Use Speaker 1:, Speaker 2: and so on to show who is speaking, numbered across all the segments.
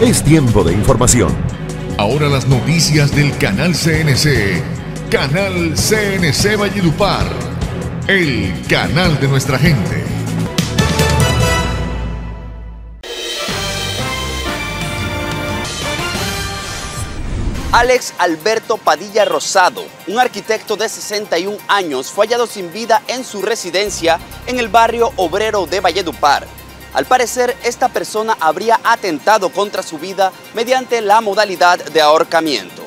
Speaker 1: Es tiempo de información.
Speaker 2: Ahora las noticias del canal CNC. Canal CNC Valledupar. El canal de nuestra gente.
Speaker 3: Alex Alberto Padilla Rosado, un arquitecto de 61 años, fue hallado sin vida en su residencia en el barrio obrero de Valledupar. Al parecer, esta persona habría atentado contra su vida mediante la modalidad de ahorcamiento.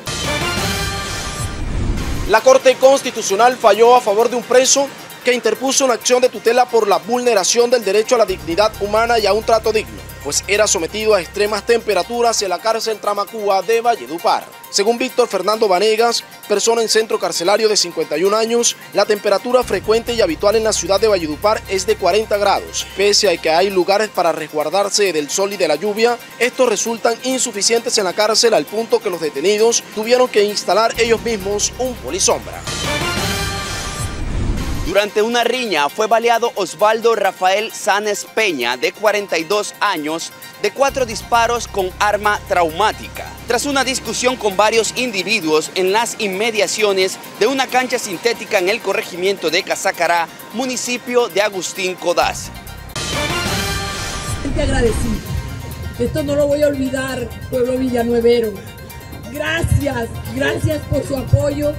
Speaker 4: La Corte Constitucional falló a favor de un preso que interpuso una acción de tutela por la vulneración del derecho a la dignidad humana y a un trato digno pues era sometido a extremas temperaturas en la cárcel Tramacúa de Valledupar. Según Víctor Fernando Vanegas, persona en centro carcelario de 51 años, la temperatura frecuente y habitual en la ciudad de Valledupar es de 40 grados. Pese a que hay lugares para resguardarse del sol y de la lluvia, estos resultan insuficientes en la cárcel al punto que los detenidos tuvieron que instalar ellos mismos un polisombra.
Speaker 3: Durante una riña fue baleado Osvaldo Rafael Sanes Peña, de 42 años, de cuatro disparos con arma traumática. Tras una discusión con varios individuos en las inmediaciones de una cancha sintética en el corregimiento de Casacará, municipio de Agustín Codaz.
Speaker 5: agradecido. Esto no lo voy a olvidar, pueblo villanuevero. Gracias, gracias por su apoyo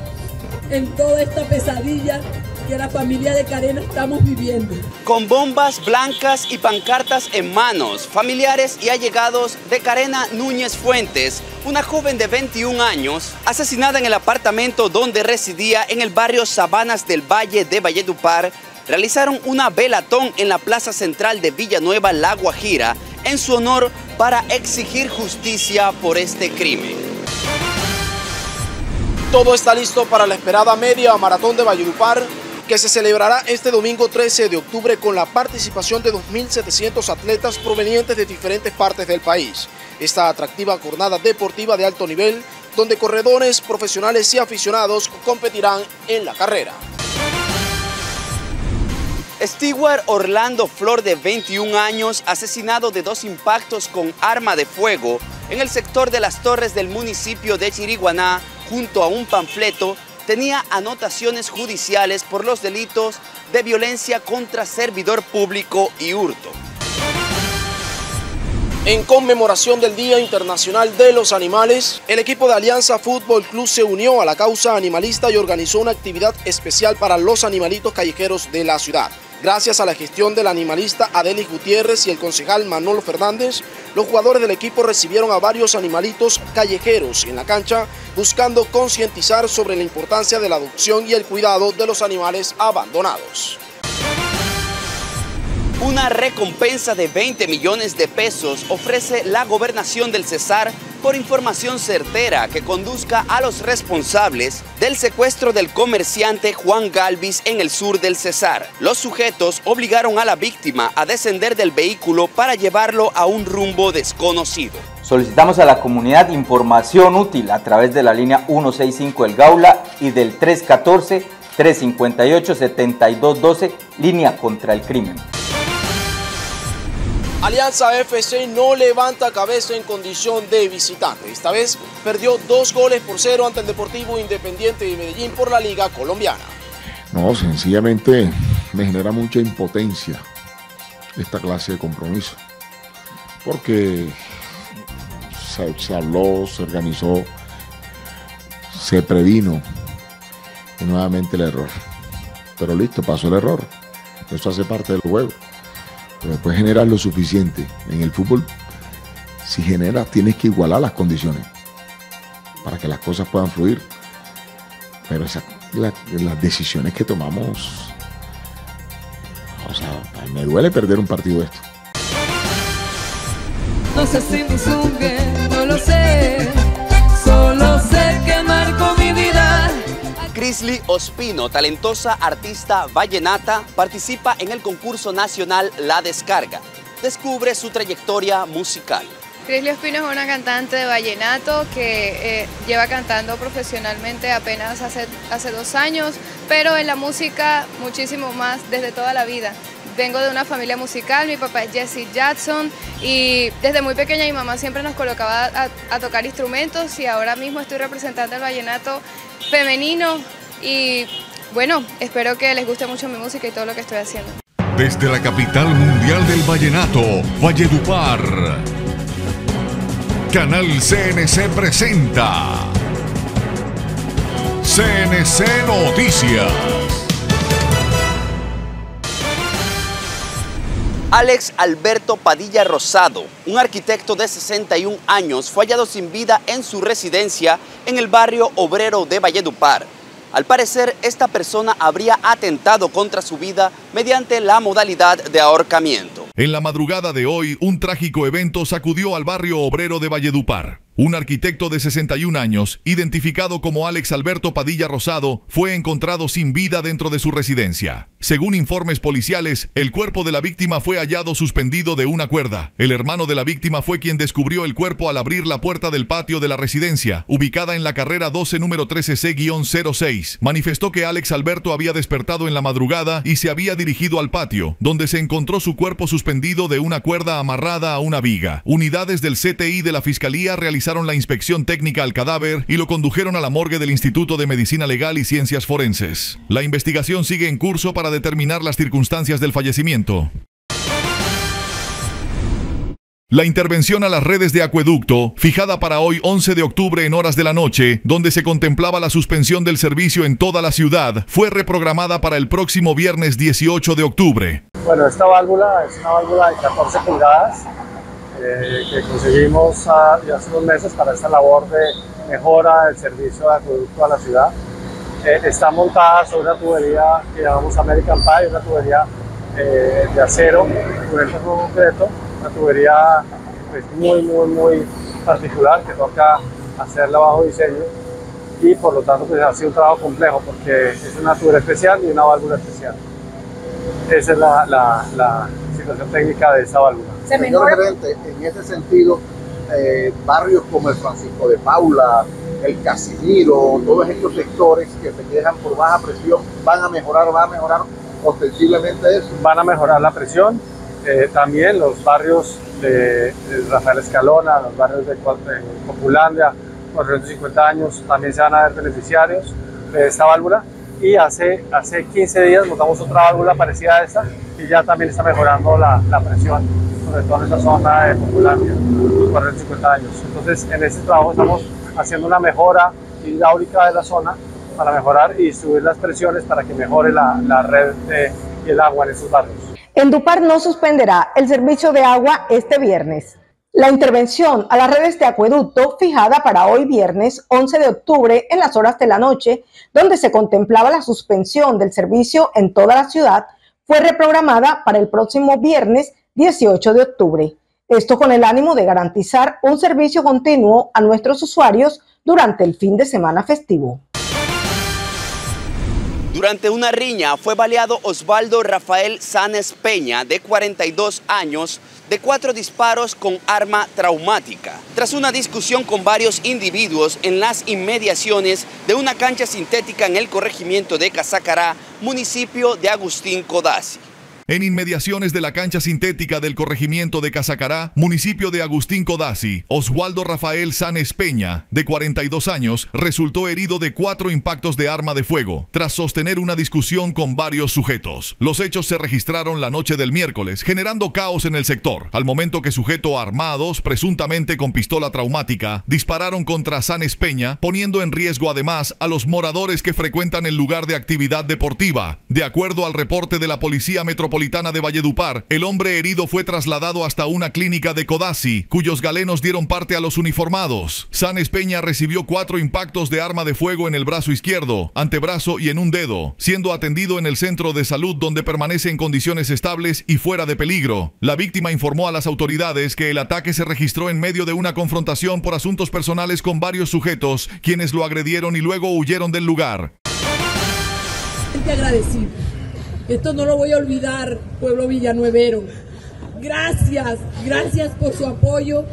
Speaker 5: en toda esta pesadilla que la familia de Carena estamos viviendo.
Speaker 3: Con bombas blancas y pancartas en manos, familiares y allegados de Carena Núñez Fuentes, una joven de 21 años, asesinada en el apartamento donde residía en el barrio Sabanas del Valle de Valledupar, realizaron una velatón en la plaza central de Villanueva, La Guajira, en su honor para exigir justicia por este crimen.
Speaker 4: Todo está listo para la esperada media maratón de Valledupar que se celebrará este domingo 13 de octubre con la participación de 2.700 atletas provenientes de diferentes partes del país. Esta atractiva jornada deportiva de alto nivel, donde corredores profesionales y aficionados competirán en la carrera.
Speaker 3: Stewart Orlando Flor, de 21 años, asesinado de dos impactos con arma de fuego en el sector de las torres del municipio de Chiriguaná, junto a un panfleto tenía anotaciones judiciales por los delitos de violencia contra servidor público y hurto.
Speaker 4: En conmemoración del Día Internacional de los Animales, el equipo de Alianza Fútbol Club se unió a la causa animalista y organizó una actividad especial para los animalitos callejeros de la ciudad. Gracias a la gestión del animalista Adelis Gutiérrez y el concejal Manolo Fernández, los jugadores del equipo recibieron a varios animalitos callejeros en la cancha, buscando concientizar sobre la importancia de la adopción y el cuidado de los animales abandonados.
Speaker 3: Una recompensa de 20 millones de pesos ofrece la gobernación del Cesar por información certera que conduzca a los responsables del secuestro del comerciante Juan Galvis en el sur del Cesar. Los sujetos obligaron a la víctima a descender del vehículo para llevarlo a un rumbo desconocido.
Speaker 6: Solicitamos a la comunidad información útil a través de la línea 165 del Gaula y del 314-358-7212, línea contra el crimen.
Speaker 4: Alianza FC no levanta cabeza en condición de visitante. Esta vez perdió dos goles por cero ante el Deportivo Independiente de Medellín por la Liga Colombiana.
Speaker 7: No, sencillamente me genera mucha impotencia esta clase de compromiso. Porque se, habló, se organizó, se previno y nuevamente el error. Pero listo, pasó el error. Eso hace parte del juego pero después generar lo suficiente. En el fútbol, si generas, tienes que igualar las condiciones para que las cosas puedan fluir. Pero las decisiones que tomamos, o sea, me duele perder un partido de esto.
Speaker 8: No sé si me no lo sé,
Speaker 3: Grizzly Ospino, talentosa artista vallenata, participa en el concurso nacional La Descarga. Descubre su trayectoria musical.
Speaker 9: Grizzly Ospino es una cantante de vallenato que eh, lleva cantando profesionalmente apenas hace, hace dos años, pero en la música muchísimo más desde toda la vida. Vengo de una familia musical, mi papá es Jesse Jackson y desde muy pequeña mi mamá siempre nos colocaba a, tocar instrumentos y ahora mismo estoy representando el vallenato femenino y bueno, espero que les guste mucho mi música y todo lo que estoy haciendo.
Speaker 2: Desde la capital mundial del vallenato, Valledupar. Canal CNC presenta CNC Noticias.
Speaker 3: Alex Alberto Padilla Rosado, un arquitecto de 61 años, fue hallado sin vida en su residencia en el barrio obrero de Valledupar. Al parecer, esta persona habría atentado contra su vida mediante la modalidad de ahorcamiento.
Speaker 2: En la madrugada de hoy, un trágico evento sacudió al barrio obrero de Valledupar. Un arquitecto de 61 años, identificado como Alex Alberto Padilla Rosado, fue encontrado sin vida dentro de su residencia. Según informes policiales, el cuerpo de la víctima fue hallado suspendido de una cuerda. El hermano de la víctima fue quien descubrió el cuerpo al abrir la puerta del patio de la residencia, ubicada en la carrera 12 número 13C-06. Manifestó que Alex Alberto había despertado en la madrugada y se había dirigido al patio, donde se encontró su cuerpo suspendido de una cuerda amarrada a una viga. Unidades del CTI de la Fiscalía realizaron la inspección técnica al cadáver y lo condujeron a la morgue del Instituto de Medicina Legal y Ciencias Forenses. La investigación sigue en curso para determinar las circunstancias del fallecimiento. La intervención a las redes de acueducto, fijada para hoy 11 de octubre en horas de la noche, donde se contemplaba la suspensión del servicio en toda la ciudad, fue reprogramada para el próximo viernes 18 de octubre.
Speaker 1: Bueno, esta válvula es una válvula de 14 pulgadas eh, que conseguimos ya hace unos meses para esta labor de mejora del servicio de acueducto a la ciudad. Eh, está montada sobre una tubería que llamamos American Pie, una tubería eh, de acero con concreto, una tubería pues, muy, muy, muy particular que toca hacerla bajo diseño y por lo tanto pues, ha sido un trabajo complejo porque es una tubería especial y una válvula especial. Esa es la, la, la situación técnica de esa válvula.
Speaker 10: Señor gerente, en ese sentido, eh, barrios como el Francisco de Paula, el Casimiro, todos estos sectores que se quejan por baja presión, van a mejorar, van a mejorar ostensiblemente eso.
Speaker 1: Van a mejorar la presión. Eh, también los barrios de, de Rafael Escalona, los barrios de, de Populandia, 450 años, también se van a ver beneficiarios de esta válvula. Y hace, hace 15 días montamos otra válvula parecida a esta y ya también está mejorando la, la presión, todo en esta zona de Populandia, los 450 años. Entonces, en este trabajo estamos haciendo una mejora hidráulica de la zona para mejorar y subir las presiones para que mejore la, la red de, y el agua en estos barrios.
Speaker 11: Endupar no suspenderá el servicio de agua este viernes. La intervención a las redes de acueducto fijada para hoy viernes 11 de octubre en las horas de la noche, donde se contemplaba la suspensión del servicio en toda la ciudad, fue reprogramada para el próximo viernes 18 de octubre. Esto con el ánimo de garantizar un servicio continuo a nuestros usuarios durante el fin de semana festivo.
Speaker 3: Durante una riña fue baleado Osvaldo Rafael Sanes Peña, de 42 años, de cuatro disparos con arma traumática. Tras una discusión con varios individuos en las inmediaciones de una cancha sintética en el corregimiento de Casacará, municipio de Agustín Codazzi.
Speaker 2: En inmediaciones de la cancha sintética del corregimiento de Casacará, municipio de Agustín Codazzi, Oswaldo Rafael Sanes Peña, de 42 años, resultó herido de cuatro impactos de arma de fuego, tras sostener una discusión con varios sujetos. Los hechos se registraron la noche del miércoles, generando caos en el sector, al momento que sujetos armados, presuntamente con pistola traumática, dispararon contra Sanes Peña, poniendo en riesgo además a los moradores que frecuentan el lugar de actividad deportiva. De acuerdo al reporte de la Policía Metropolitana, de Valledupar, el hombre herido fue trasladado hasta una clínica de Codazzi, cuyos galenos dieron parte a los uniformados. Sanes Peña recibió cuatro impactos de arma de fuego en el brazo izquierdo, antebrazo y en un dedo, siendo atendido en el centro de salud donde permanece en condiciones estables y fuera de peligro. La víctima informó a las autoridades que el ataque se registró en medio de una confrontación por asuntos personales con varios sujetos, quienes lo agredieron y luego huyeron del lugar.
Speaker 5: Esto no lo voy a olvidar, pueblo villanuevero. Gracias, gracias por su apoyo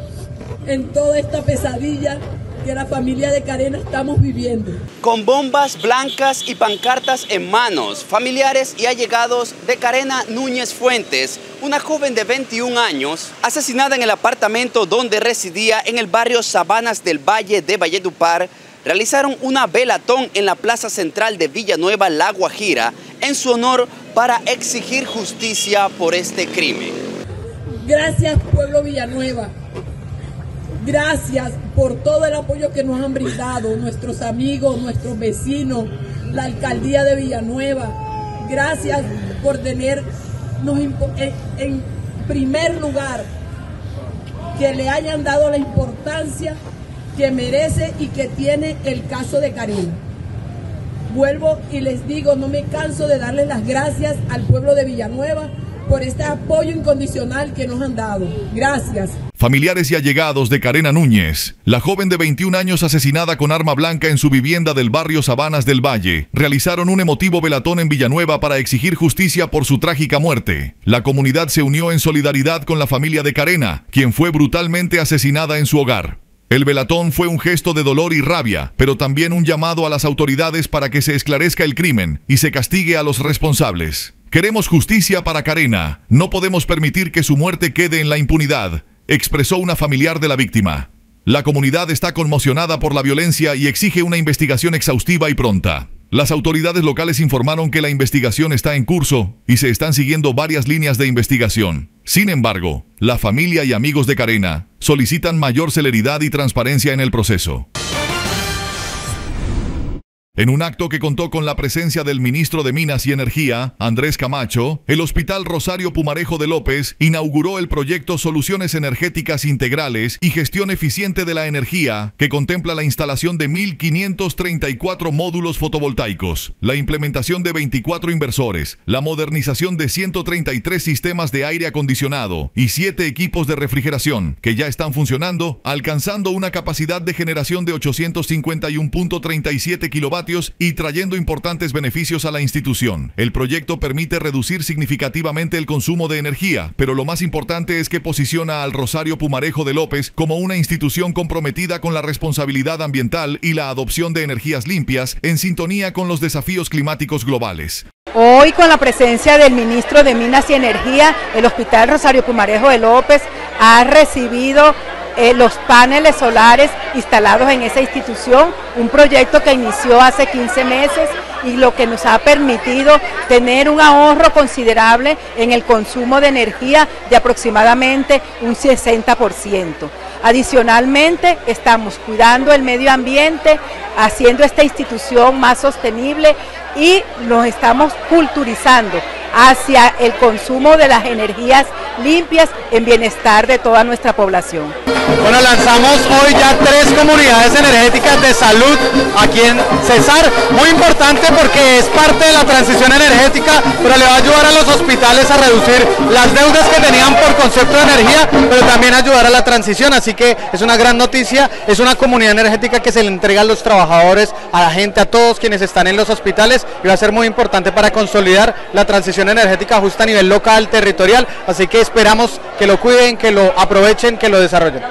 Speaker 5: en toda esta pesadilla que la familia de Carena estamos viviendo.
Speaker 3: Con bombas blancas y pancartas en manos, familiares y allegados de Carena Núñez Fuentes, una joven de 21 años, asesinada en el apartamento donde residía en el barrio Sabanas del Valle de Valledupar, realizaron una velatón en la plaza central de Villanueva, La Guajira, en su honor para exigir justicia por este crimen.
Speaker 5: Gracias, pueblo Villanueva. Gracias por todo el apoyo que nos han brindado nuestros amigos, nuestros vecinos, la alcaldía de Villanueva. Gracias por tenernos en primer lugar, que le hayan dado la importancia que merece y que tiene el caso de Karina. Vuelvo y les digo, no me canso de darles las gracias al pueblo de Villanueva por este apoyo incondicional que nos han dado. Gracias.
Speaker 2: Familiares y allegados de Karena Núñez, la joven de 21 años asesinada con arma blanca en su vivienda del barrio Sabanas del Valle, realizaron un emotivo velatón en Villanueva para exigir justicia por su trágica muerte. La comunidad se unió en solidaridad con la familia de Carena, quien fue brutalmente asesinada en su hogar. El velatón fue un gesto de dolor y rabia, pero también un llamado a las autoridades para que se esclarezca el crimen y se castigue a los responsables. Queremos justicia para Karena. No podemos permitir que su muerte quede en la impunidad, expresó una familiar de la víctima. La comunidad está conmocionada por la violencia y exige una investigación exhaustiva y pronta. Las autoridades locales informaron que la investigación está en curso y se están siguiendo varias líneas de investigación. Sin embargo, la familia y amigos de Carena solicitan mayor celeridad y transparencia en el proceso. En un acto que contó con la presencia del ministro de Minas y Energía, Andrés Camacho, el Hospital Rosario Pumarejo de López inauguró el proyecto Soluciones Energéticas Integrales y Gestión Eficiente de la Energía, que contempla la instalación de 1.534 módulos fotovoltaicos, la implementación de 24 inversores, la modernización de 133 sistemas de aire acondicionado y 7 equipos de refrigeración, que ya están funcionando, alcanzando una capacidad de generación de 851.37 kilovatios y trayendo importantes beneficios a la institución. El proyecto permite reducir significativamente el consumo de energía, pero lo más importante es que posiciona al Rosario Pumarejo de López como una institución comprometida con la responsabilidad ambiental y la adopción de energías limpias en sintonía con los desafíos climáticos globales.
Speaker 12: Hoy con la presencia del ministro de Minas y Energía, el Hospital Rosario Pumarejo de López ha recibido eh, los paneles solares instalados en esa institución, un proyecto que inició hace 15 meses y lo que nos ha permitido tener un ahorro considerable en el consumo de energía de aproximadamente un 60%. Adicionalmente, estamos cuidando el medio ambiente, haciendo esta institución más sostenible y nos estamos culturizando hacia el consumo de las energías limpias en bienestar de toda nuestra población.
Speaker 13: Bueno, lanzamos hoy ya tres comunidades energéticas de salud aquí en Cesar, muy importante porque es parte de la transición energética, pero le va a ayudar a los hospitales a reducir las deudas que tenían por concepto de energía, pero también ayudar a la transición, así que es una gran noticia, es una comunidad energética que se le entrega a los trabajadores, a la gente, a todos quienes están en los hospitales y va a ser muy importante para consolidar la transición energética justa a nivel local, territorial, así que esperamos que lo cuiden, que lo aprovechen, que lo desarrollen.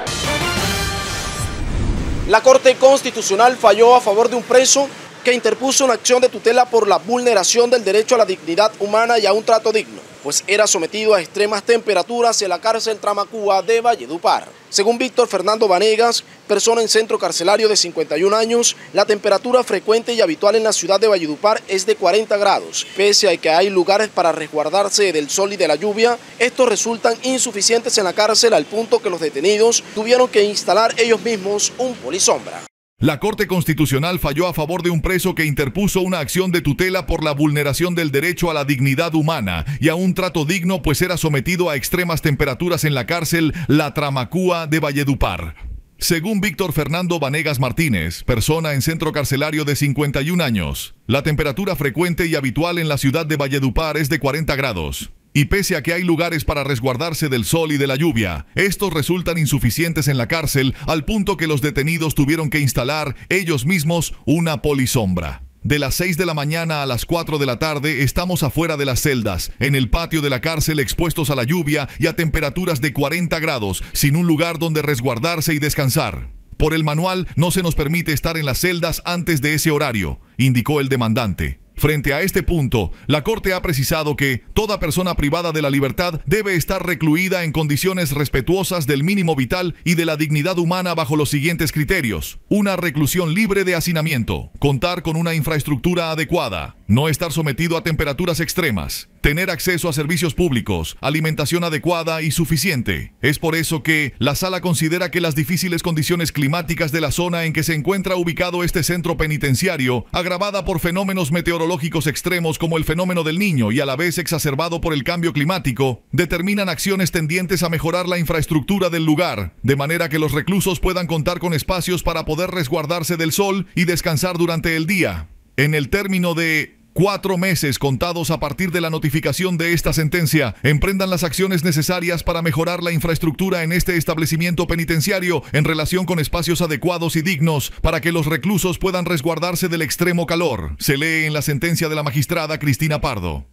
Speaker 4: La Corte Constitucional falló a favor de un preso que interpuso una acción de tutela por la vulneración del derecho a la dignidad humana y a un trato digno pues era sometido a extremas temperaturas en la cárcel Tramacúa de Valledupar. Según Víctor Fernando Vanegas, persona en centro carcelario de 51 años, la temperatura frecuente y habitual en la ciudad de Valledupar es de 40 grados. Pese a que hay lugares para resguardarse del sol y de la lluvia, estos resultan insuficientes en la cárcel al punto que los detenidos tuvieron que instalar ellos mismos un polisombra.
Speaker 2: La Corte Constitucional falló a favor de un preso que interpuso una acción de tutela por la vulneración del derecho a la dignidad humana y a un trato digno pues era sometido a extremas temperaturas en la cárcel La Tramacúa de Valledupar. Según Víctor Fernando Vanegas Martínez, persona en centro carcelario de 51 años, la temperatura frecuente y habitual en la ciudad de Valledupar es de 40 grados. Y pese a que hay lugares para resguardarse del sol y de la lluvia, estos resultan insuficientes en la cárcel al punto que los detenidos tuvieron que instalar ellos mismos una polisombra. De las 6 de la mañana a las 4 de la tarde estamos afuera de las celdas, en el patio de la cárcel expuestos a la lluvia y a temperaturas de 40 grados, sin un lugar donde resguardarse y descansar. Por el manual no se nos permite estar en las celdas antes de ese horario, indicó el demandante. Frente a este punto, la Corte ha precisado que toda persona privada de la libertad debe estar recluida en condiciones respetuosas del mínimo vital y de la dignidad humana bajo los siguientes criterios. Una reclusión libre de hacinamiento, contar con una infraestructura adecuada, no estar sometido a temperaturas extremas, tener acceso a servicios públicos, alimentación adecuada y suficiente. Es por eso que la sala considera que las difíciles condiciones climáticas de la zona en que se encuentra ubicado este centro penitenciario, agravada por fenómenos meteorológicos extremos como el fenómeno del niño y a la vez exacerbado por el cambio climático, determinan acciones tendientes a mejorar la infraestructura del lugar, de manera que los reclusos puedan contar con espacios para poder resguardarse del sol y descansar durante el día. En el término de cuatro meses contados a partir de la notificación de esta sentencia, emprendan las acciones necesarias para mejorar la infraestructura en este establecimiento penitenciario en relación con espacios adecuados y dignos para que los reclusos puedan resguardarse del extremo calor. Se lee en la sentencia de la magistrada Cristina Pardo.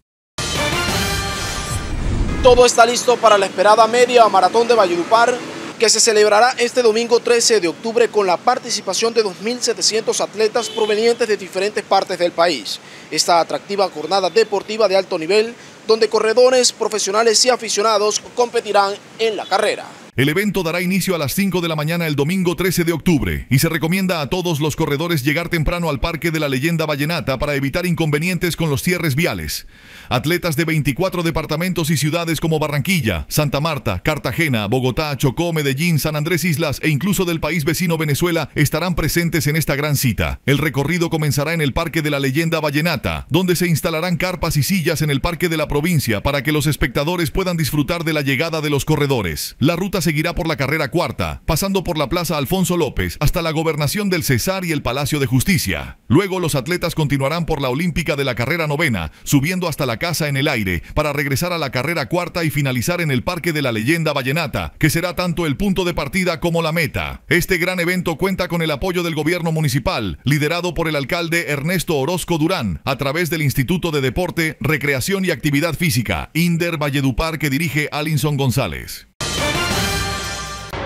Speaker 4: Todo está listo para la esperada media maratón de Valledupar que se celebrará este domingo 13 de octubre con la participación de 2.700 atletas provenientes de diferentes partes del país. Esta atractiva jornada deportiva de alto nivel donde corredores profesionales y aficionados competirán en la carrera.
Speaker 2: El evento dará inicio a las 5 de la mañana el domingo 13 de octubre y se recomienda a todos los corredores llegar temprano al Parque de la Leyenda Vallenata para evitar inconvenientes con los cierres viales. Atletas de 24 departamentos y ciudades como Barranquilla, Santa Marta, Cartagena, Bogotá, Chocó, Medellín, San Andrés Islas e incluso del país vecino Venezuela estarán presentes en esta gran cita. El recorrido comenzará en el Parque de la Leyenda Vallenata, donde se instalarán carpas y sillas en el Parque de la Provincia para que los espectadores puedan disfrutar de la llegada de los corredores. La ruta seguirá por la carrera cuarta, pasando por la Plaza Alfonso López hasta la gobernación del Cesar y el Palacio de Justicia. Luego los atletas continuarán por la Olímpica de la carrera novena, subiendo hasta la casa en el aire, para regresar a la carrera cuarta y finalizar en el Parque de la Leyenda Vallenata, que será tanto el punto de partida como la meta. Este gran evento cuenta con el apoyo del gobierno municipal, liderado por el alcalde Ernesto Orozco Durán, a través del Instituto de Deporte, Recreación y Actividad Física, Inder Valledupar, que dirige Alinson González.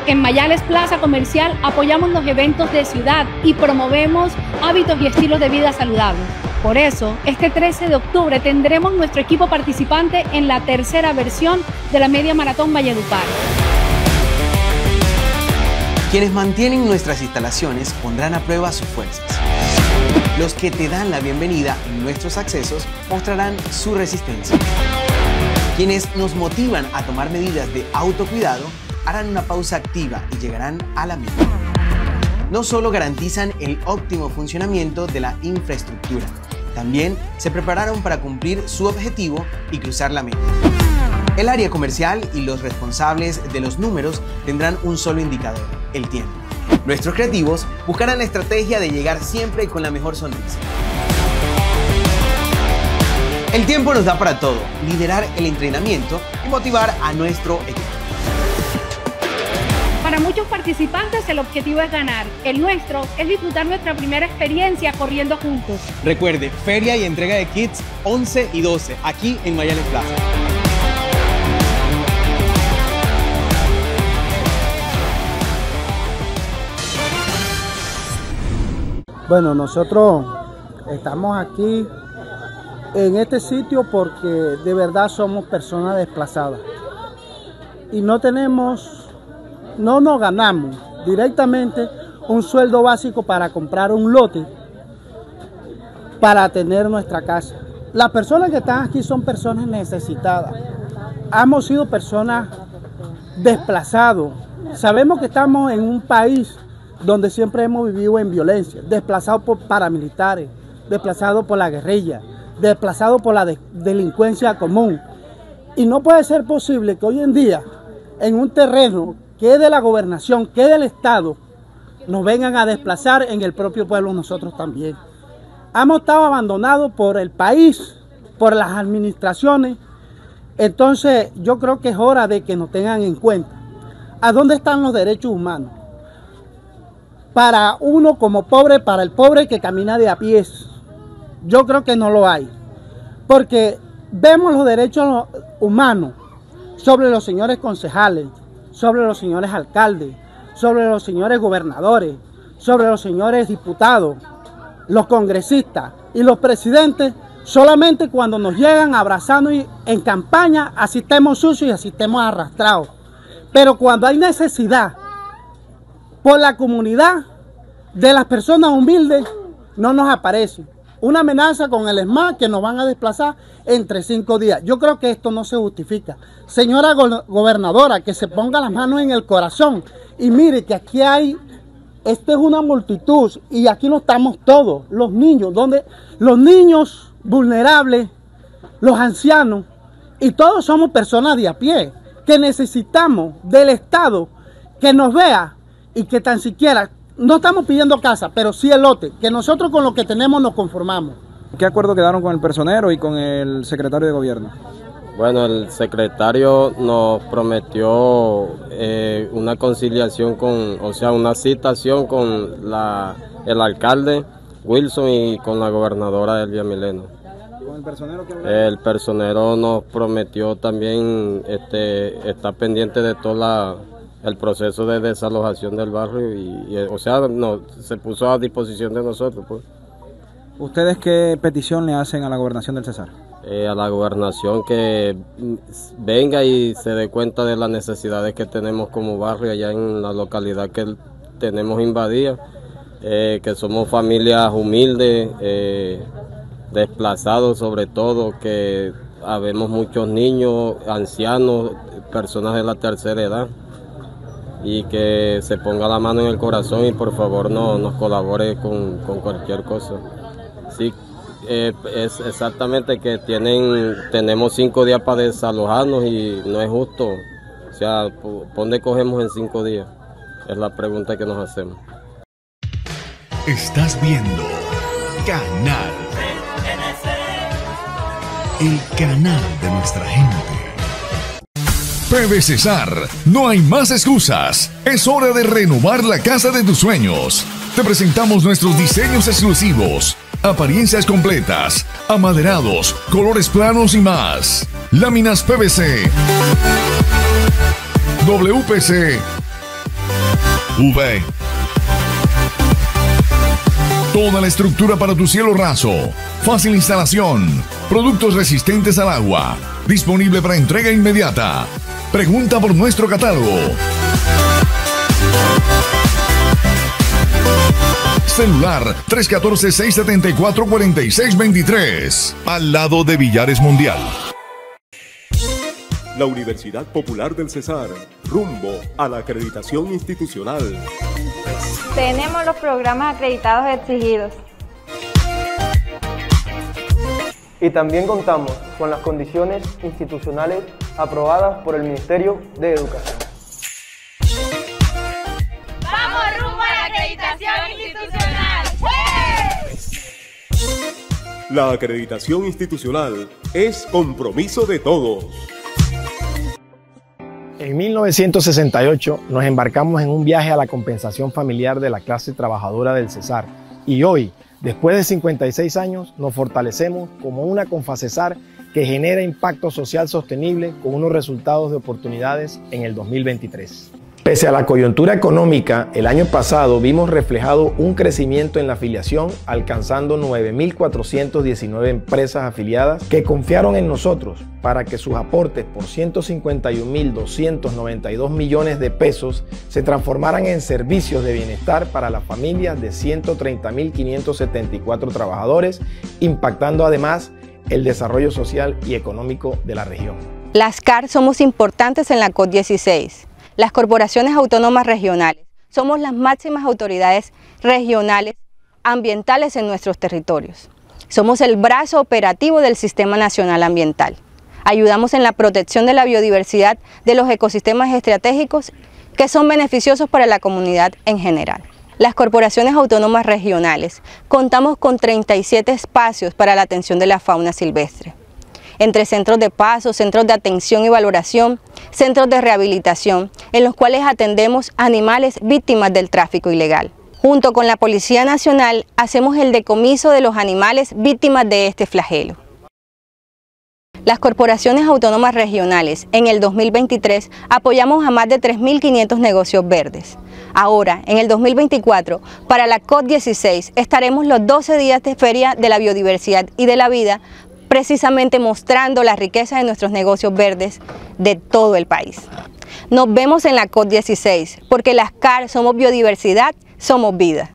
Speaker 14: En Mayales Plaza Comercial apoyamos los eventos de ciudad y promovemos hábitos y estilos de vida saludables. Por eso, este 13 de octubre tendremos nuestro equipo participante en la tercera versión de la Media Maratón Valledupar.
Speaker 15: Quienes mantienen nuestras instalaciones pondrán a prueba sus fuerzas. Los que te dan la bienvenida en nuestros accesos mostrarán su resistencia. Quienes nos motivan a tomar medidas de autocuidado harán una pausa activa y llegarán a la meta. No solo garantizan el óptimo funcionamiento de la infraestructura, también se prepararon para cumplir su objetivo y cruzar la meta. El área comercial y los responsables de los números tendrán un solo indicador, el tiempo. Nuestros creativos buscarán la estrategia de llegar siempre con la mejor sonrisa. El tiempo nos da para todo, liderar el entrenamiento y motivar a nuestro equipo.
Speaker 14: Para muchos participantes el objetivo es ganar. El nuestro es disfrutar nuestra primera experiencia corriendo juntos.
Speaker 15: Recuerde, feria y entrega de kits 11 y 12, aquí en Mayales Plaza.
Speaker 16: Bueno, nosotros estamos aquí en este sitio porque de verdad somos personas desplazadas y no tenemos, no nos ganamos directamente un sueldo básico para comprar un lote para tener nuestra casa. Las personas que están aquí son personas necesitadas. Hemos sido personas desplazados. Sabemos que estamos en un país donde siempre hemos vivido en violencia, desplazados por paramilitares, desplazados por la guerrilla, desplazados por la de delincuencia común. Y no puede ser posible que hoy en día, en un terreno que de la gobernación, que del Estado, nos vengan a desplazar en el propio pueblo nosotros también. Hemos estado abandonados por el país, por las administraciones. Entonces yo creo que es hora de que nos tengan en cuenta. ¿A dónde están los derechos humanos? Para uno como pobre, para el pobre que camina de a pies. Yo creo que no lo hay. Porque vemos los derechos humanos sobre los señores concejales, sobre los señores alcaldes, sobre los señores gobernadores, sobre los señores diputados, los congresistas y los presidentes solamente cuando nos llegan abrazando y en campaña así estemos sucios y así estemos arrastrados. Pero cuando hay necesidad por la comunidad de las personas humildes, no nos aparece. Una amenaza con el ESMAD que nos van a desplazar entre cinco días. Yo creo que esto no se justifica. Señora gobernadora, que se ponga las manos en el corazón y mire que aquí hay esto es una multitud y aquí no estamos todos, los niños, donde los niños vulnerables, los ancianos y todos somos personas de a pie que necesitamos del Estado que nos vea y que tan siquiera no estamos pidiendo casa, pero sí el lote, que nosotros con lo que tenemos nos conformamos.
Speaker 17: ¿Qué acuerdo quedaron con el personero y con el secretario de gobierno?
Speaker 18: Bueno, el secretario nos prometió eh, una conciliación con, o sea, una citación con la, el alcalde Wilson y con la gobernadora Elvia Mileno.
Speaker 17: ¿Con el personero qué
Speaker 18: El personero nos prometió también este, estar pendiente de todo la, el proceso de desalojación del barrio y, o sea, no, se puso a disposición de nosotros. Pues.
Speaker 17: ¿Ustedes qué petición le hacen a la gobernación del Cesar?
Speaker 18: Eh, a la gobernación que venga y se dé cuenta de las necesidades que tenemos como barrio allá en la localidad que tenemos invadida, eh, que somos familias humildes, eh, desplazados sobre todo, que habemos muchos niños, ancianos, personas de la tercera edad y que se ponga la mano en el corazón y por favor no, nos colabore con, con cualquier cosa. Sí, eh, es exactamente que tienen, tenemos cinco días para desalojarnos y no es justo. O sea, ¿dónde cogemos en cinco días? Es la pregunta que nos hacemos.
Speaker 2: Estás viendo Canal. El canal de nuestra gente. PB Cesar, no hay más excusas. Es hora de renovar la casa de tus sueños. Te presentamos nuestros diseños exclusivos, apariencias completas, amaderados, colores planos y más. Láminas PVC, WPC, V. Toda la estructura para tu cielo raso. Fácil instalación. Productos resistentes al agua. Disponible para entrega inmediata. Pregunta por nuestro catálogo. Celular 314-674-4623. Al lado de Villares Mundial.
Speaker 19: La Universidad Popular del Cesar, rumbo a la acreditación institucional.
Speaker 20: Tenemos los programas acreditados exigidos.
Speaker 21: Y también contamos con las condiciones institucionales aprobadas por el Ministerio de Educación.
Speaker 22: ¡Vamos rumbo a la acreditación institucional!
Speaker 19: La acreditación institucional es compromiso de todos.
Speaker 23: En 1968 nos embarcamos en un viaje a la compensación familiar de la clase trabajadora del Cesar y hoy, después de 56 años, nos fortalecemos como una Confacesar que genera impacto social sostenible con unos resultados de oportunidades en el 2023. Pese a la coyuntura económica, el año pasado vimos reflejado un crecimiento en la afiliación, alcanzando 9.419 empresas afiliadas que confiaron en nosotros para que sus aportes por 151.292 millones de pesos se transformaran en servicios de bienestar para las familias de 130.574 trabajadores, impactando además el desarrollo social y económico de la región.
Speaker 20: Las CAR somos importantes en la COP16 las corporaciones autónomas regionales. Somos las máximas autoridades regionales ambientales en nuestros territorios. Somos el brazo operativo del Sistema Nacional Ambiental. Ayudamos en la protección de la biodiversidad de los ecosistemas estratégicos que son beneficiosos para la comunidad en general. Las corporaciones autónomas regionales contamos con 37 espacios para la atención de la fauna silvestre entre centros de paso, centros de atención y valoración, centros de rehabilitación, en los cuales atendemos animales víctimas del tráfico ilegal. Junto con la Policía Nacional hacemos el decomiso de los animales víctimas de este flagelo. Las corporaciones autónomas regionales en el 2023 apoyamos a más de 3.500 negocios verdes. Ahora, en el 2024, para la COP16 estaremos los 12 días de Feria de la Biodiversidad y de la Vida, precisamente mostrando la riqueza de nuestros negocios verdes de todo el país. Nos vemos en la COP16, porque las CAR somos biodiversidad, somos vida.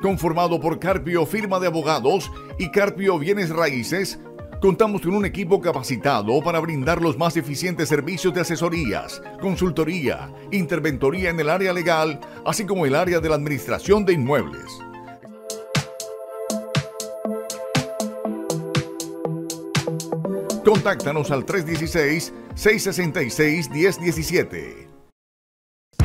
Speaker 9: conformado por Carpio Firma de Abogados y Carpio Bienes Raíces, contamos con un equipo capacitado para brindar los más eficientes servicios de asesorías, consultoría, interventoría en el área legal, así como el área de la administración de inmuebles. Contáctanos al 316-666-1017.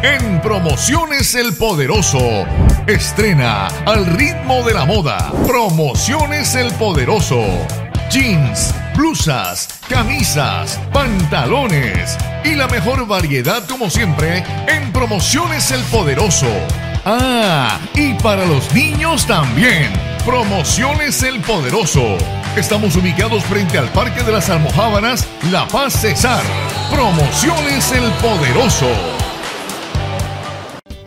Speaker 9: En Promociones El Poderoso. Estrena al ritmo de la moda. Promociones El Poderoso. Jeans, blusas, camisas, pantalones y la mejor variedad como siempre en Promociones El Poderoso. Ah, y para los niños también. Promociones El Poderoso. Estamos ubicados frente al Parque de las Almojábanas, La Paz Cesar. Promociones El Poderoso.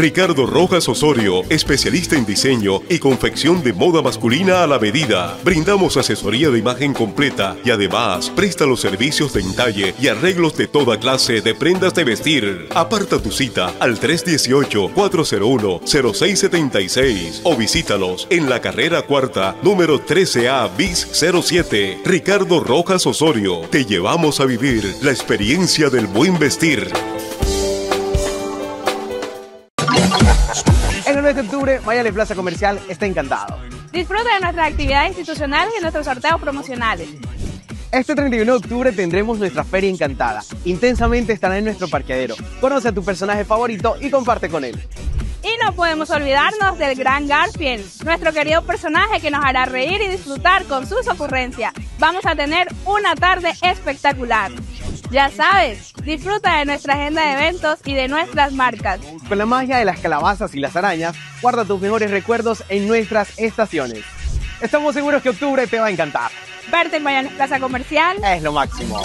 Speaker 19: Ricardo Rojas Osorio, especialista en diseño y confección de moda masculina a la medida. Brindamos asesoría de imagen completa y además presta los servicios de entalle y arreglos de toda clase de prendas de vestir. Aparta tu cita al 318-401-0676 o visítalos en la carrera cuarta, número 13A bis 07. Ricardo Rojas Osorio, te llevamos a vivir la experiencia del buen vestir.
Speaker 15: Mes de octubre, Mayale Plaza Comercial está encantado.
Speaker 24: Disfruta de nuestras actividades institucionales y nuestros sorteos promocionales.
Speaker 15: Este 31 de octubre tendremos nuestra Feria Encantada. Intensamente estará en nuestro parqueadero. Conoce a tu personaje favorito y comparte con él.
Speaker 24: Y no podemos olvidarnos del gran Garfield, nuestro querido personaje que nos hará reír y disfrutar con sus ocurrencias. Vamos a tener una tarde espectacular. Ya sabes, disfruta de nuestra agenda de eventos y de nuestras marcas.
Speaker 15: Con la magia de las calabazas y las arañas, guarda tus mejores recuerdos en nuestras estaciones. Estamos seguros que octubre te va a encantar.
Speaker 24: Verte en Mayanes Plaza Comercial
Speaker 15: es lo máximo.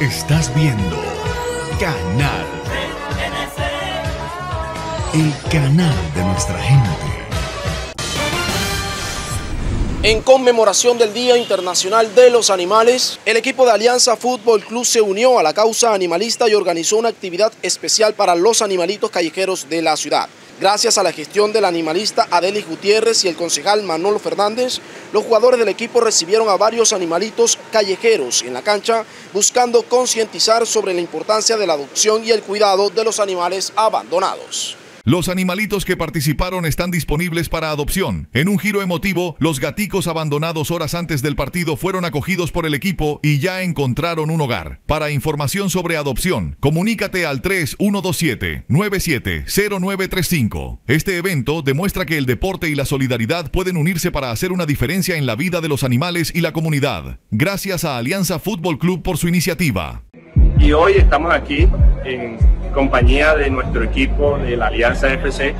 Speaker 9: Estás viendo Canal. El canal de nuestra gente.
Speaker 4: En conmemoración del Día Internacional de los Animales, el equipo de Alianza Fútbol Club se unió a la causa animalista y organizó una actividad especial para los animalitos callejeros de la ciudad. Gracias a la gestión del animalista Adelis Gutiérrez y el concejal Manolo Fernández, los jugadores del equipo recibieron a varios animalitos callejeros en la cancha, buscando concientizar sobre la importancia de la adopción y el cuidado de los animales abandonados.
Speaker 2: Los animalitos que participaron están disponibles para adopción. En un giro emotivo, los gaticos abandonados horas antes del partido fueron acogidos por el equipo y ya encontraron un hogar. Para información sobre adopción, comunícate al 3127-970935. Este evento demuestra que el deporte y la solidaridad pueden unirse para hacer una diferencia en la vida de los animales y la comunidad. Gracias a Alianza Fútbol Club por su iniciativa.
Speaker 25: Y hoy estamos aquí en compañía de nuestro equipo de la Alianza FC,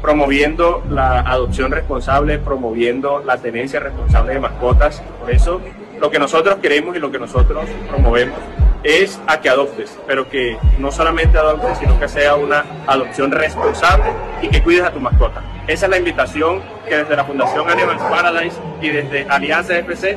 Speaker 25: promoviendo la adopción responsable, promoviendo la tenencia responsable de mascotas. Por eso lo que nosotros queremos y lo que nosotros promovemos es a que adoptes, pero que no solamente adoptes, sino que sea una adopción responsable y que cuides a tu mascota. Esa es la invitación que desde la Fundación Animals Paradise y desde Alianza FC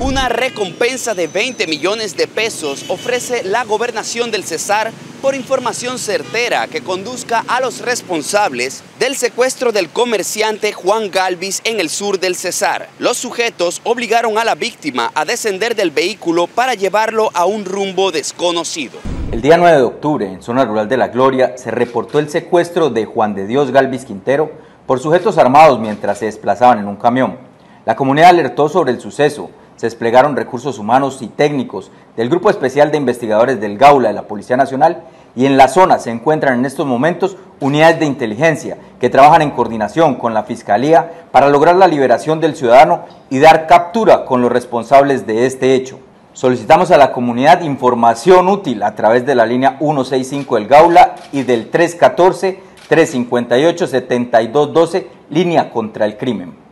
Speaker 3: una recompensa de 20 millones de pesos ofrece la gobernación del Cesar por información certera que conduzca a los responsables del secuestro del comerciante Juan Galvis en el sur del Cesar. Los sujetos obligaron a la víctima a descender del vehículo para llevarlo a un rumbo desconocido.
Speaker 26: El día 9 de octubre, en zona rural de La Gloria, se reportó el secuestro de Juan de Dios Galvis Quintero por sujetos armados mientras se desplazaban en un camión. La comunidad alertó sobre el suceso, desplegaron recursos humanos y técnicos del Grupo Especial de Investigadores del Gaula de la Policía Nacional y en la zona se encuentran en estos momentos unidades de inteligencia que trabajan en coordinación con la Fiscalía para lograr la liberación del ciudadano y dar captura con los responsables de este hecho. Solicitamos a la comunidad información útil a través de la línea 165 del Gaula y del 314-358-7212, línea contra el crimen.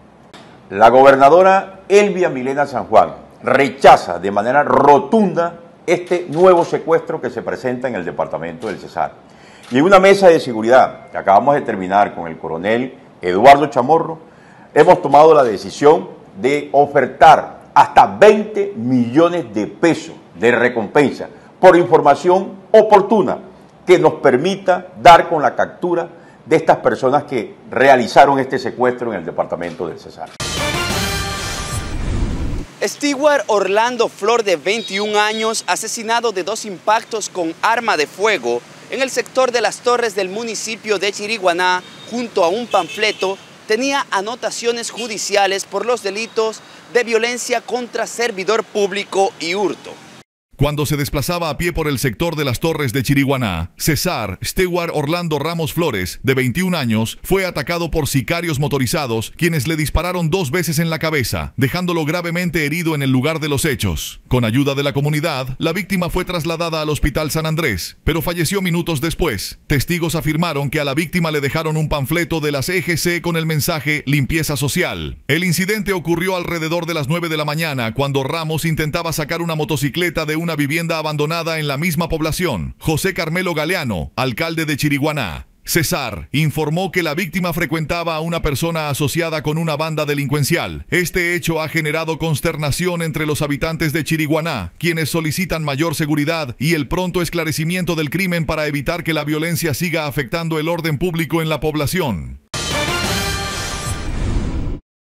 Speaker 27: La gobernadora Elvia Milena San Juan rechaza de manera rotunda este nuevo secuestro que se presenta en el departamento del Cesar. Y en una mesa de seguridad que acabamos de terminar con el coronel Eduardo Chamorro, hemos tomado la decisión de ofertar hasta 20 millones de pesos de recompensa por información oportuna que nos permita dar con la captura de estas personas que realizaron este secuestro en el departamento del Cesar.
Speaker 3: Stewart Orlando Flor, de 21 años, asesinado de dos impactos con arma de fuego en el sector de las torres del municipio de Chiriguaná, junto a un panfleto, tenía anotaciones judiciales por los delitos de violencia contra servidor público y hurto.
Speaker 2: Cuando se desplazaba a pie por el sector de las torres de Chiriguaná, César Stewart Orlando Ramos Flores, de 21 años, fue atacado por sicarios motorizados, quienes le dispararon dos veces en la cabeza, dejándolo gravemente herido en el lugar de los hechos. Con ayuda de la comunidad, la víctima fue trasladada al Hospital San Andrés, pero falleció minutos después. Testigos afirmaron que a la víctima le dejaron un panfleto de las EGC con el mensaje limpieza social. El incidente ocurrió alrededor de las 9 de la mañana, cuando Ramos intentaba sacar una motocicleta de una vivienda abandonada en la misma población. José Carmelo Galeano, alcalde de Chiriguaná. César informó que la víctima frecuentaba a una persona asociada con una banda delincuencial. Este hecho ha generado consternación entre los habitantes de Chiriguaná, quienes solicitan mayor seguridad y el pronto esclarecimiento del crimen para evitar que la violencia siga afectando el orden público en la población.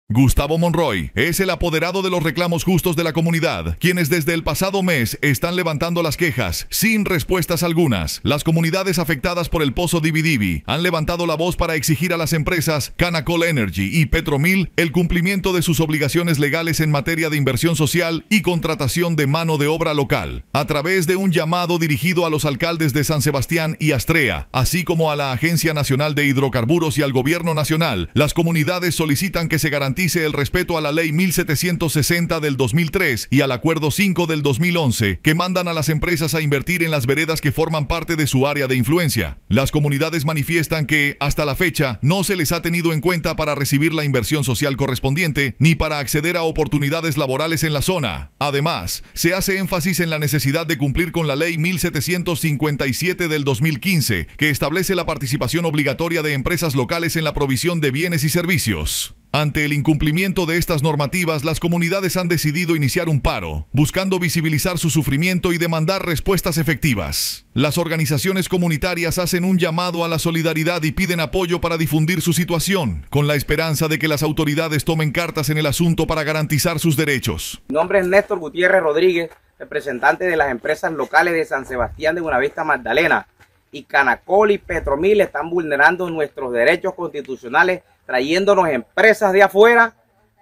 Speaker 2: Gustavo Monroy es el apoderado de los reclamos justos de la comunidad, quienes desde el pasado mes están levantando las quejas sin respuestas algunas. Las comunidades afectadas por el pozo Dividivi han levantado la voz para exigir a las empresas Canacol Energy y Petromil el cumplimiento de sus obligaciones legales en materia de inversión social y contratación de mano de obra local, a través de un llamado dirigido a los alcaldes de San Sebastián y Astrea, así como a la Agencia Nacional de Hidrocarburos y al Gobierno Nacional. Las comunidades solicitan que se garantice el respeto a la Ley 1760 del 2003 y al Acuerdo 5 del 2011, que mandan a las empresas a invertir en las veredas que forman parte de su área de influencia. Las comunidades manifiestan que, hasta la fecha, no se les ha tenido en cuenta para recibir la inversión social correspondiente ni para acceder a oportunidades laborales en la zona. Además, se hace énfasis en la necesidad de cumplir con la Ley 1757 del 2015, que establece la participación obligatoria de empresas locales en la provisión de bienes y servicios. Ante el incumplimiento de estas normativas, las comunidades han decidido iniciar un paro, buscando visibilizar su sufrimiento y demandar respuestas efectivas. Las organizaciones comunitarias hacen un llamado a la solidaridad y piden apoyo para difundir su situación, con la esperanza de que las autoridades tomen cartas en el asunto para garantizar sus derechos.
Speaker 28: Mi nombre es Néstor Gutiérrez Rodríguez, representante de las empresas locales de San Sebastián de Buenavista Magdalena. Y Canacol y Petromil están vulnerando nuestros derechos constitucionales trayéndonos empresas de afuera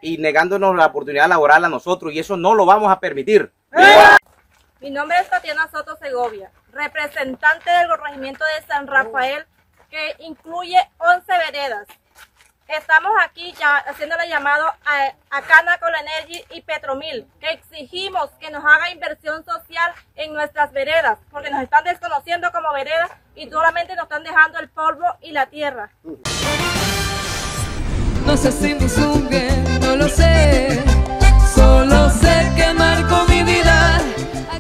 Speaker 28: y negándonos la oportunidad laboral a nosotros y eso no lo vamos a permitir.
Speaker 29: Mi nombre es Tatiana Soto Segovia, representante del corregimiento de San Rafael que incluye 11 veredas. Estamos aquí ya haciéndole llamado a, a Canacol Energy y Petromil, que exigimos que nos haga inversión social en nuestras veredas, porque nos están desconociendo como veredas y solamente nos están dejando el polvo y la tierra.
Speaker 30: No sé si bien, no lo sé. Solo sé que marco mi vida.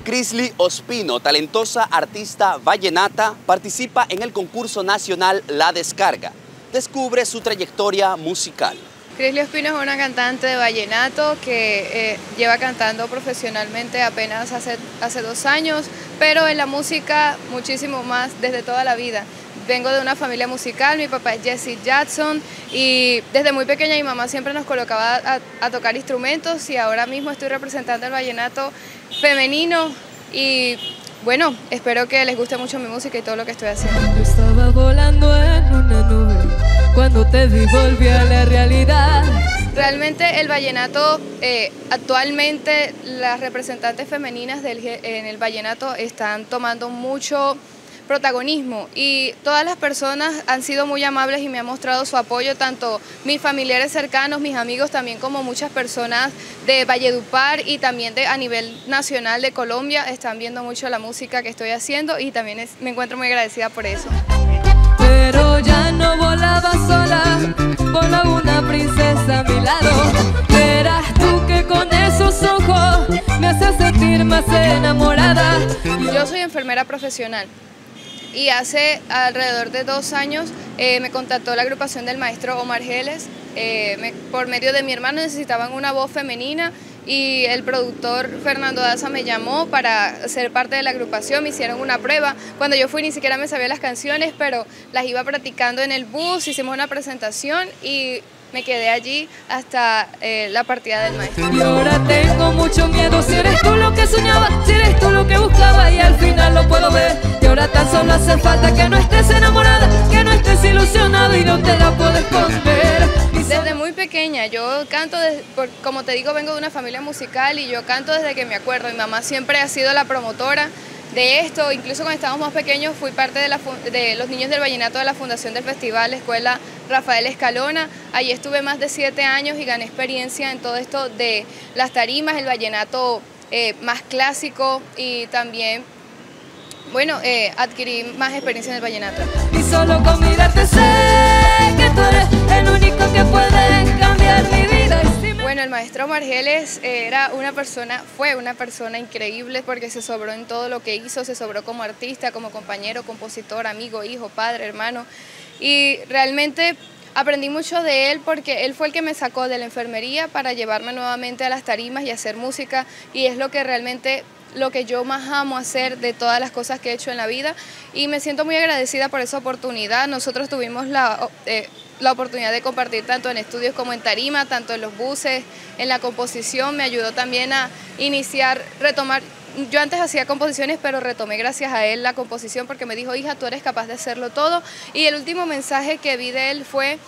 Speaker 3: Crisley Ospino, talentosa artista vallenata, participa en el concurso nacional La Descarga. Descubre su trayectoria musical.
Speaker 31: Crisley Ospino es una cantante de vallenato que eh, lleva cantando profesionalmente apenas hace, hace dos años, pero en la música muchísimo más desde toda la vida vengo de una familia musical, mi papá es Jesse Jackson y desde muy pequeña mi mamá siempre nos colocaba a, tocar instrumentos y ahora mismo estoy representando el vallenato femenino y bueno, espero que les guste mucho mi música y todo lo que estoy haciendo.
Speaker 30: estaba volando en una nube cuando te vi volví a la realidad.
Speaker 31: Realmente el vallenato, eh, actualmente las representantes femeninas del, en el vallenato están tomando mucho protagonismo y todas las personas han sido muy amables y me han mostrado su apoyo, tanto mis familiares cercanos, mis amigos, también como muchas personas de Valledupar y también de, a nivel nacional de Colombia están viendo mucho la música que estoy haciendo y también me encuentro muy agradecida por eso.
Speaker 30: Pero ya no volaba sola, volaba una princesa a mi lado. Verás tú que con esos ojos me hace sentir más enamorada.
Speaker 31: Yo soy enfermera profesional y hace alrededor de dos años eh, me contactó la agrupación del maestro Omar Geles. Eh, por medio de mi hermano necesitaban una voz femenina y el productor Fernando Daza me llamó para ser parte de la agrupación, me hicieron una prueba. Cuando yo fui ni siquiera me sabía las canciones, pero las iba practicando en el bus, hicimos una presentación y me quedé allí hasta eh, la partida del maestro.
Speaker 30: Y ahora tengo mucho miedo, si eres tú lo que soñaba, si eres tú lo que buscaba y al final lo puedo ver. Y ahora tan solo hace falta que no estés enamorada, que no estés ilusionado y no te la puedo esconder.
Speaker 31: Desde muy pequeña, yo canto, como te digo, vengo de una familia musical y yo canto desde que me acuerdo. Mi mamá siempre ha sido la promotora de esto, incluso cuando estábamos más pequeños fui parte de, los niños del vallenato de la Fundación del Festival, la Escuela Rafael Escalona. Allí estuve más de siete años y gané experiencia en todo esto de las tarimas, el vallenato eh, más clásico y también, bueno, eh, adquirí más experiencia en el vallenato.
Speaker 30: Y solo con mirarte sé que tú eres el único que puede cambiar mi.
Speaker 31: Bueno, el maestro Margeles era una persona, fue una persona increíble porque se sobró en todo lo que hizo, se sobró como artista, como compañero, compositor, amigo, hijo, padre, hermano. Y realmente aprendí mucho de él porque él fue el que me sacó de la enfermería para llevarme nuevamente a las tarimas y hacer música y es lo que realmente lo que yo más amo hacer de todas las cosas que he hecho en la vida y me siento muy agradecida por esa oportunidad. Nosotros tuvimos la, eh, la oportunidad de compartir tanto en estudios como en tarima, tanto en los buses, en la composición, me ayudó también a iniciar, retomar. Yo antes hacía composiciones, pero retomé gracias a él la composición porque me dijo, hija, tú eres capaz de hacerlo todo. Y el último mensaje que vi de él fue,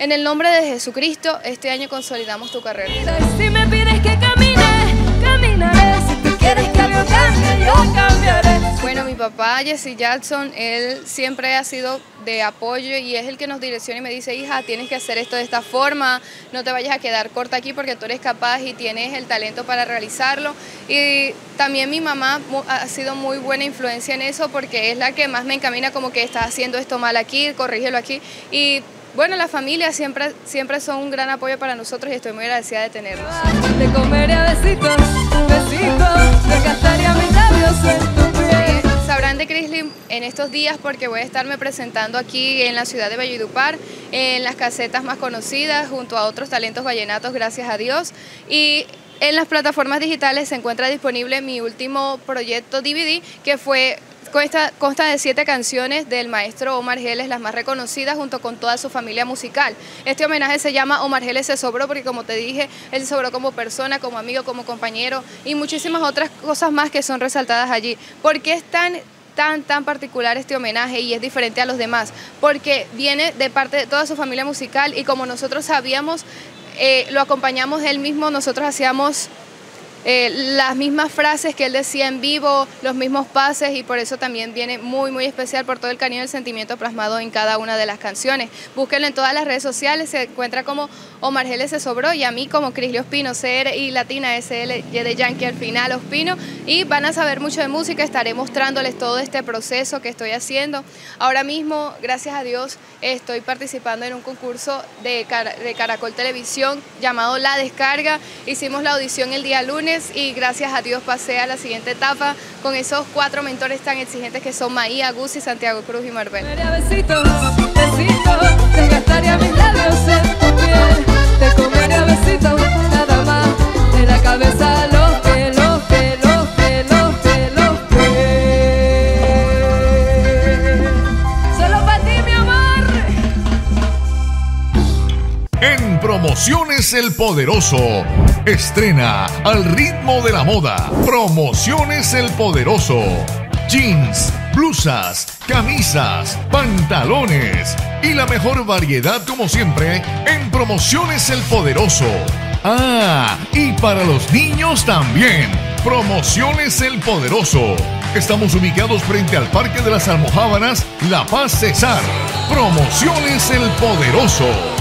Speaker 31: en el nombre de Jesucristo, este año consolidamos tu carrera.
Speaker 30: Si me pides que camine, caminaré. Yo cambiaré.
Speaker 31: Bueno, mi papá, Jesse Jackson, él siempre ha sido de apoyo y es el que nos direcciona y me dice, hija, tienes que hacer esto de esta forma, no te vayas a quedar corta aquí porque tú eres capaz y tienes el talento para realizarlo. Y también mi mamá ha sido muy buena influencia en eso porque es la que más me encamina como que estás haciendo esto mal aquí, corrígelo aquí. Y bueno, la familia siempre, siempre son un gran apoyo para nosotros y estoy muy agradecida de tenerlos.
Speaker 30: Te comeré a besitos, besitos, cantaría
Speaker 31: Sabrán de Crislin en estos días porque voy a estarme presentando aquí en la ciudad de Valledupar, en las casetas más conocidas, junto a otros talentos vallenatos, gracias a Dios. Y en las plataformas digitales se encuentra disponible mi último proyecto DVD, que fue Consta, de siete canciones del maestro Omar Geles, las más reconocidas, junto con toda su familia musical. Este homenaje se llama Omar Geles se sobró porque, como te dije, él se sobró como persona, como amigo, como compañero y muchísimas otras cosas más que son resaltadas allí. ¿Por qué es tan tan, tan particular este homenaje y es diferente a los demás, porque viene de parte de toda su familia musical y como nosotros sabíamos, eh, lo acompañamos él mismo, nosotros hacíamos eh, las mismas frases que él decía en vivo, los mismos pases y por eso también viene muy muy especial por todo el cariño y el sentimiento plasmado en cada una de las canciones. Búsquenlo en todas las redes sociales, se encuentra como Omar Geles se sobró y a mí como Crislio Ospino, CR y Latina SL Y de Yankee al final Ospino y van a saber mucho de música, estaré mostrándoles todo este proceso que estoy haciendo. Ahora mismo, gracias a Dios, estoy participando en un concurso de, de Caracol Televisión llamado La Descarga. Hicimos la audición el día lunes y gracias a Dios pasé a la siguiente etapa con esos cuatro mentores tan exigentes que son Maía, Guzzi, Santiago Cruz y Marbella.
Speaker 30: Besitos, besitos, te gastaría mis labios en tu piel, te comería besitos, nada más, de la cabeza los pelos, pelos, pelos, pelos, pelos. Solo para ti, mi amor.
Speaker 9: En Promociones El Poderoso. Estrena al ritmo de la moda. Promociones El Poderoso. Jeans, blusas, camisas, pantalones y la mejor variedad como siempre en Promociones El Poderoso. Ah, y para los niños también. Promociones El Poderoso. Estamos ubicados frente al Parque de las Almojábanas, La Paz Cesar. Promociones El Poderoso.